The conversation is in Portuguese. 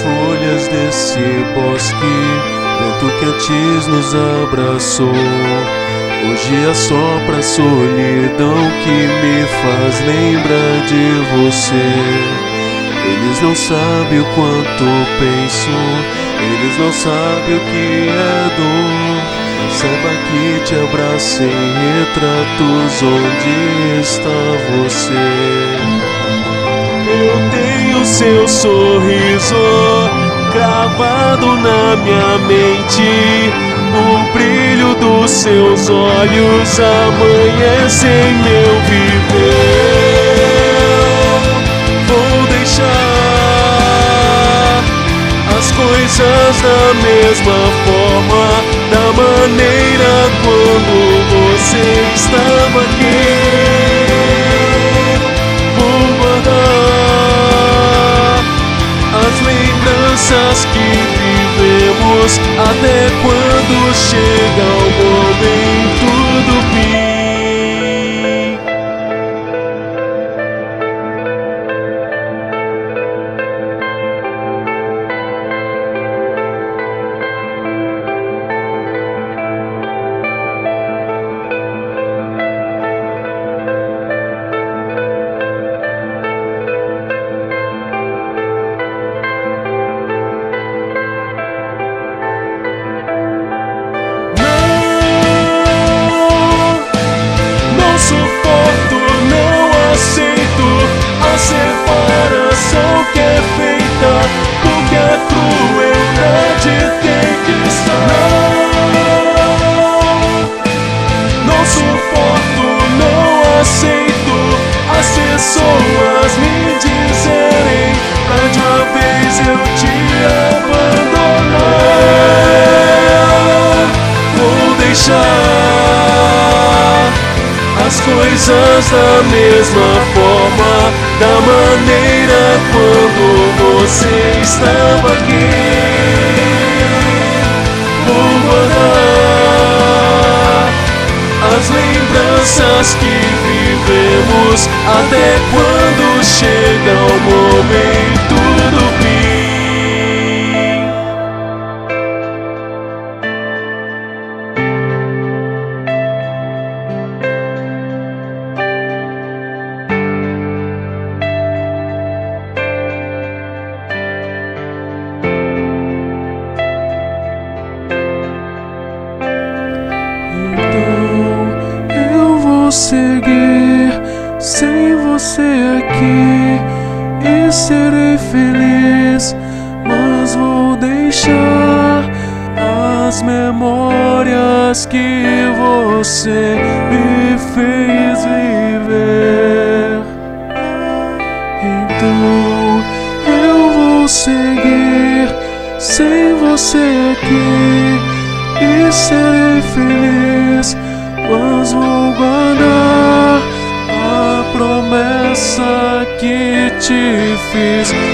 flores desse bosque, vento que antes nos abraçou. Hoje assopra a solidão que me faz lembrar de você. Eles não sabem o quanto penso, eles não sabem o que é dor. Saiba que te abraço em retratos onde está você. Eu tenho seu sorriso gravado na minha mente. O brilho dos seus olhos amanhece em meu viver. Vou deixar as coisas da mesma forma, que vivemos até quando chega aceito a separação que é feita, porque a crueldade tem que estar. Não suporto, não aceito as pessoas me dizerem pra de uma vez eu te as coisas da mesma forma, da maneira quando você estava aqui. Vou guardar as lembranças que vivemos até quando seguir sem você aqui e serei feliz, mas vou deixar as memórias que você me fez viver. Então eu vou seguir sem você aqui e serei feliz, vou guardar a promessa que te fiz